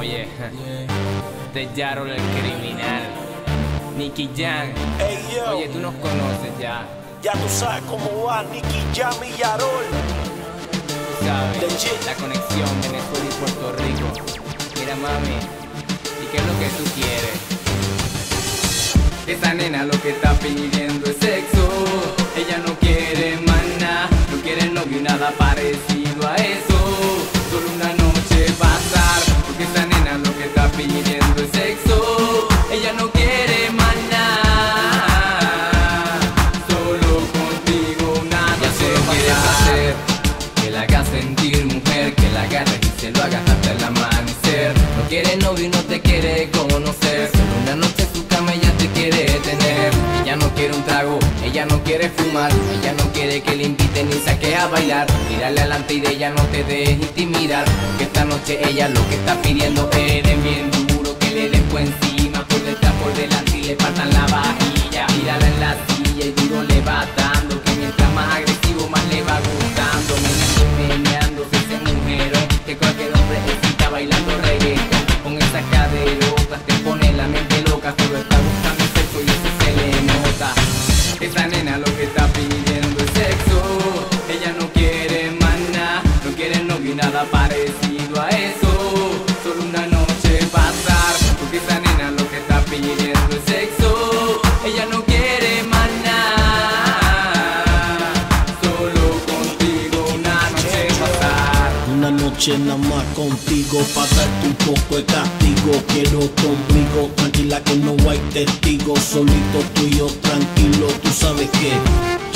Oye, de Yarol el criminal. Nicky yo, Oye, tú nos conoces ya, ya tú sabes cómo va Nicky Jam y Yarol. tú sabes. La conexión Venezuela y Puerto Rico. Mira, mami, ¿y qué es lo que tú quieres? Esa nena lo que está pidiendo que la agarre y se lo haga hasta el amanecer. No quiere novio y no te quiere conocer, solo una noche su cama ella te quiere tener. Ella no quiere un trago, ella no quiere fumar, ella no quiere que le inviten ni saque a bailar. Tírale adelante y de ella no te dejes intimidar, que esta noche ella lo que está pidiendo es nada parecido a eso. Solo una noche pasar, porque esa nena lo que está pidiendo es sexo, ella no quiere más nada, solo contigo una noche pasar. Una noche nada más contigo para darte un poco de castigo. Quiero conmigo, tranquila que no hay testigos. Solito tú y yo tranquilo, tú sabes que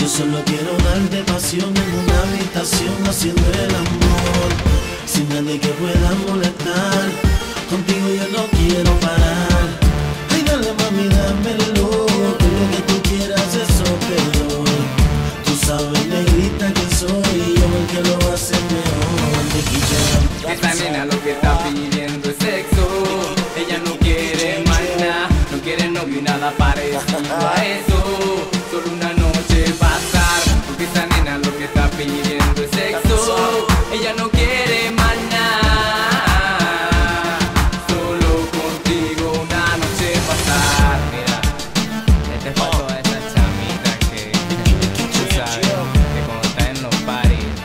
yo solo quiero darte pasión en una habitación haciendo el amor. Sin nadie que pueda molestar. Contigo yo no quiero parar. Ay, dale mami, dámelo. Que lo que tú quieras eso te doy. Tú sabes, negrita, que soy yo el que lo hace mejor. Esta nena lo que está pidiendo es sexo. Ella no quiere más nada, no quiere novio y nada parecido a eso. Nada, solo contigo una noche pasar. Mira, este es para todas esas chamitas que tú sabes que cuando están en los parties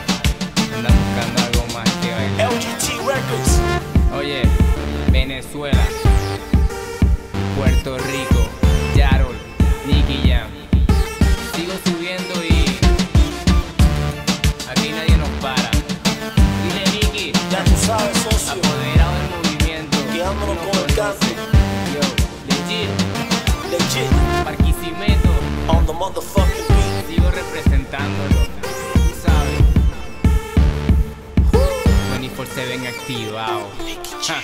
andan buscando algo más que bailar. LGT Records. Oye, Venezuela, Puerto Rico, Yarol, Nicky Jam. Sigo subiendo no con el conoce. Yo, legit, Legit. Barquisimeto, On the motherfucking beat. sigo representándolo. Tú sabes. 24-7 activado. Ja.